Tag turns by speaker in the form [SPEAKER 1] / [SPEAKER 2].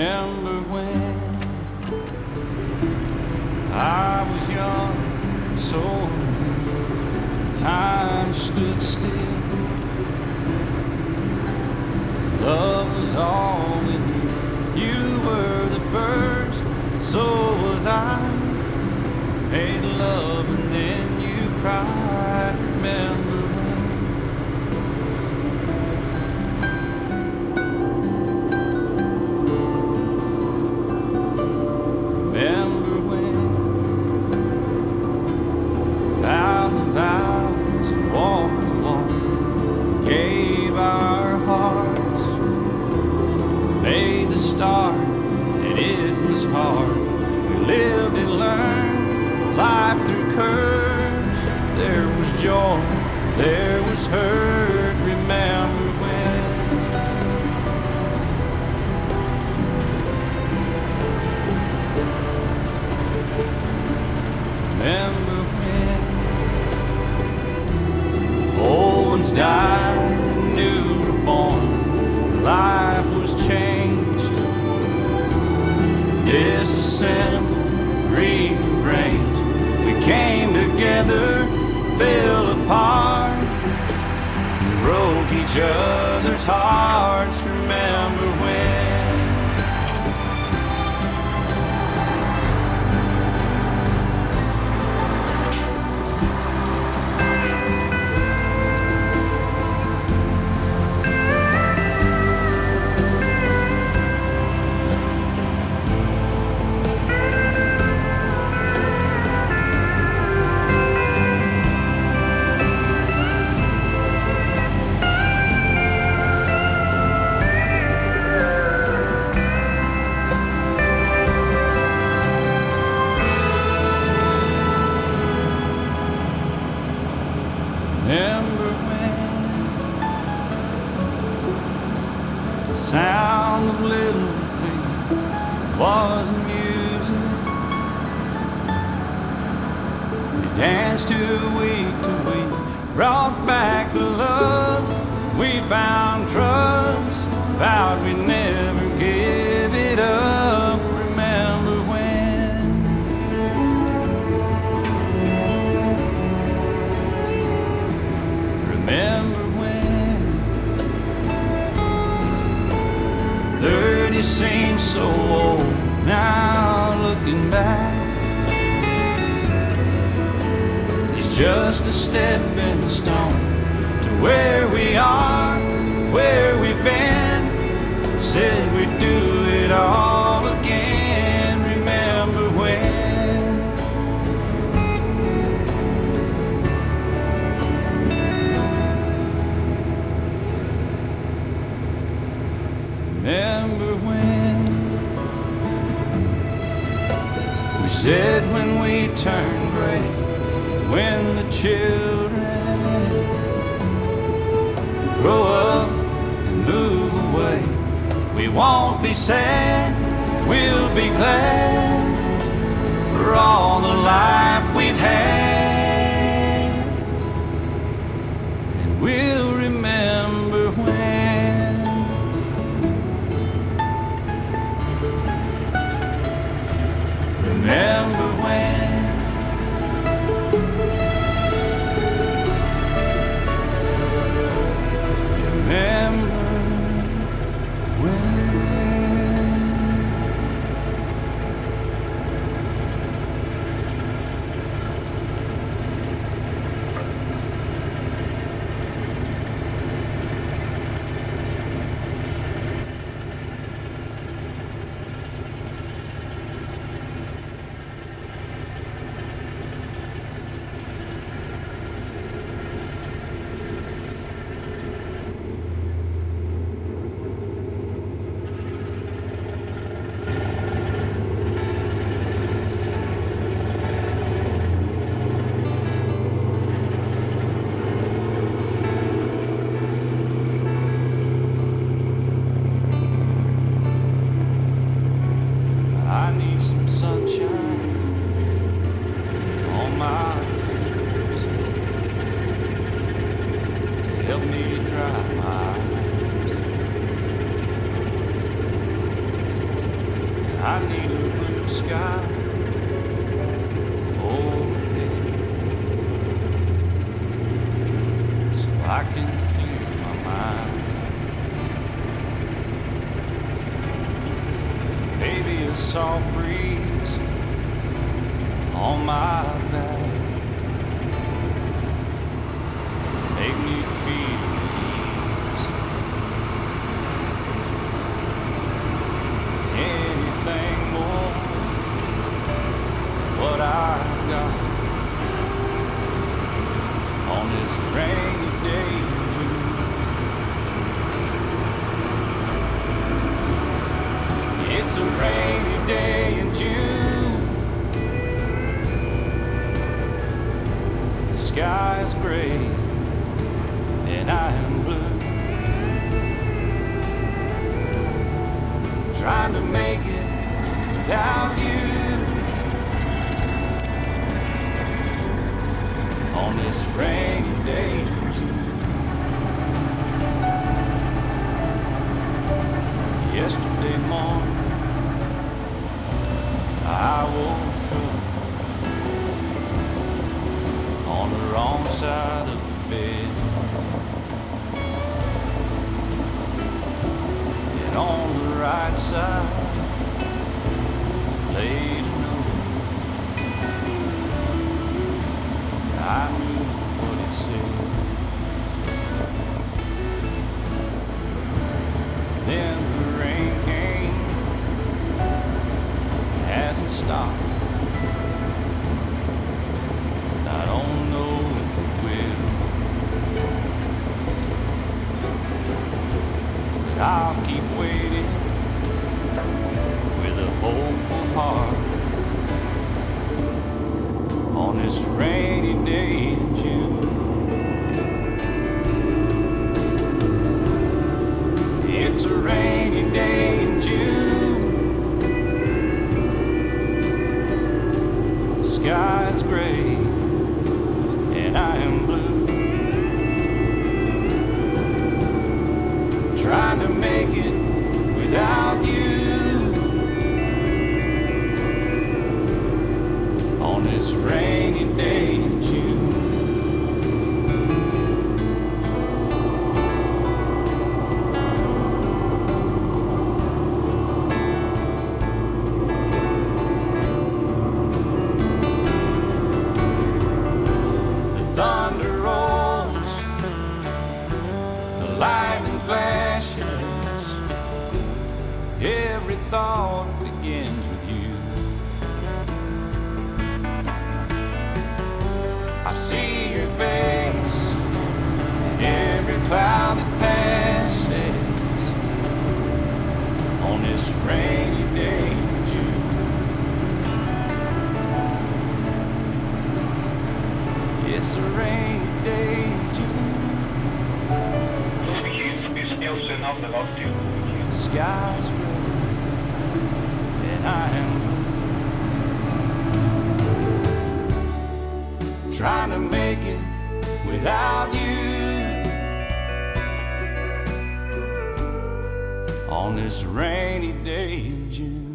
[SPEAKER 1] remember when I was young, so time stood still. Love was all we knew. You were the first, so was I. Made love and then you cried. Remember and learned life through curves. There was joy, there was hurt. Remember when? Remember when old ones died each other's hearts. Remember when? Danced to week to week, brought back the love. We found trust, vowed we'd never give it up. Remember when? Remember when 30 seems so old just a stepping stone to where we are, where we've been. Said we'd do it all again. Remember when? Remember when? We said when we turn gray, when the children grow up and move away, we won't be sad, we'll be glad for all the life we've had, and we'll remember when. Remember when on my back. Make me The sky's gray and I am blue. Trying to make it without you. On this rainy day right side, laid a. I knew what it said. Then the rain came, hasn't stopped. On this rainy day in June. It's a rainy day in June. The sky's gray and I am blue. Trying to make it thought begins with you. I see your face in every cloud make it without you on this rainy day in June.